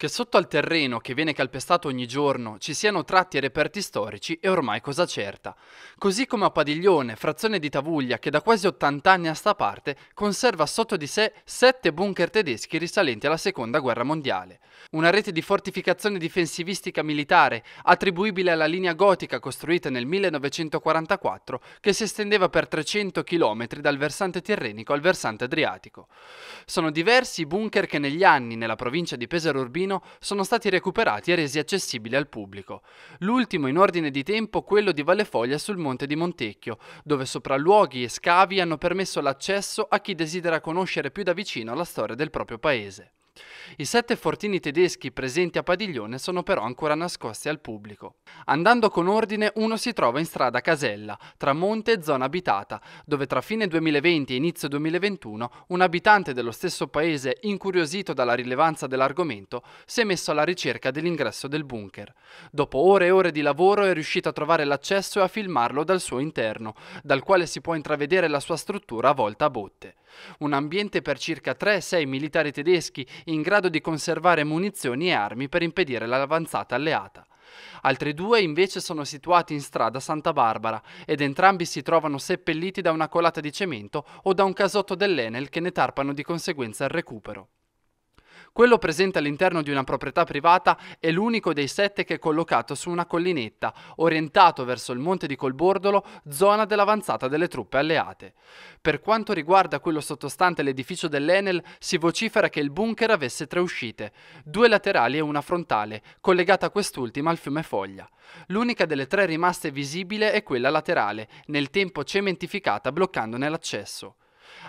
Che sotto al terreno che viene calpestato ogni giorno ci siano tratti e reperti storici è ormai cosa certa. Così come a Padiglione, frazione di Tavuglia, che da quasi 80 anni a sta parte conserva sotto di sé sette bunker tedeschi risalenti alla seconda guerra mondiale. Una rete di fortificazione difensivistica militare attribuibile alla linea gotica costruita nel 1944 che si estendeva per 300 km dal versante tirrenico al versante adriatico. Sono diversi i bunker che negli anni nella provincia di Pesaro Urbino Torino sono stati recuperati e resi accessibili al pubblico. L'ultimo in ordine di tempo quello di Vallefoglia sul monte di Montecchio, dove sopralluoghi e scavi hanno permesso l'accesso a chi desidera conoscere più da vicino la storia del proprio paese. I sette fortini tedeschi presenti a Padiglione sono però ancora nascosti al pubblico. Andando con ordine, uno si trova in strada Casella, tra monte e zona abitata, dove tra fine 2020 e inizio 2021 un abitante dello stesso paese, incuriosito dalla rilevanza dell'argomento, si è messo alla ricerca dell'ingresso del bunker. Dopo ore e ore di lavoro è riuscito a trovare l'accesso e a filmarlo dal suo interno, dal quale si può intravedere la sua struttura avvolta a botte. Un ambiente per circa 3-6 militari tedeschi in grado di conservare munizioni e armi per impedire l'avanzata alleata. Altri due invece sono situati in strada Santa Barbara ed entrambi si trovano seppelliti da una colata di cemento o da un casotto dell'Enel che ne tarpano di conseguenza il recupero. Quello presente all'interno di una proprietà privata è l'unico dei sette che è collocato su una collinetta, orientato verso il monte di Colbordolo, zona dell'avanzata delle truppe alleate. Per quanto riguarda quello sottostante l'edificio dell'Enel, si vocifera che il bunker avesse tre uscite, due laterali e una frontale, collegata a quest'ultima al fiume Foglia. L'unica delle tre rimaste visibile è quella laterale, nel tempo cementificata bloccandone l'accesso.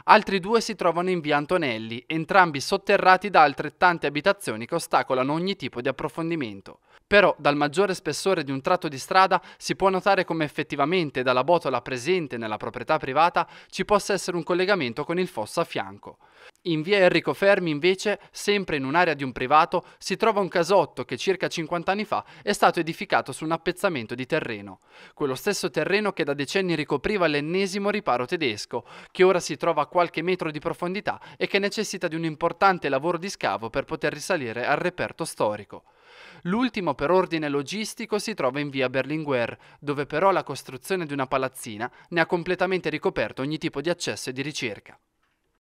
Altri due si trovano in via Antonelli, entrambi sotterrati da altrettante abitazioni che ostacolano ogni tipo di approfondimento. Però dal maggiore spessore di un tratto di strada si può notare come effettivamente dalla botola presente nella proprietà privata ci possa essere un collegamento con il fosso a fianco. In via Enrico Fermi invece, sempre in un'area di un privato, si trova un casotto che circa 50 anni fa è stato edificato su un appezzamento di terreno. Quello stesso terreno che da decenni ricopriva l'ennesimo riparo tedesco, che ora si trova a qualche metro di profondità e che necessita di un importante lavoro di scavo per poter risalire al reperto storico. L'ultimo per ordine logistico si trova in via Berlinguer, dove però la costruzione di una palazzina ne ha completamente ricoperto ogni tipo di accesso e di ricerca.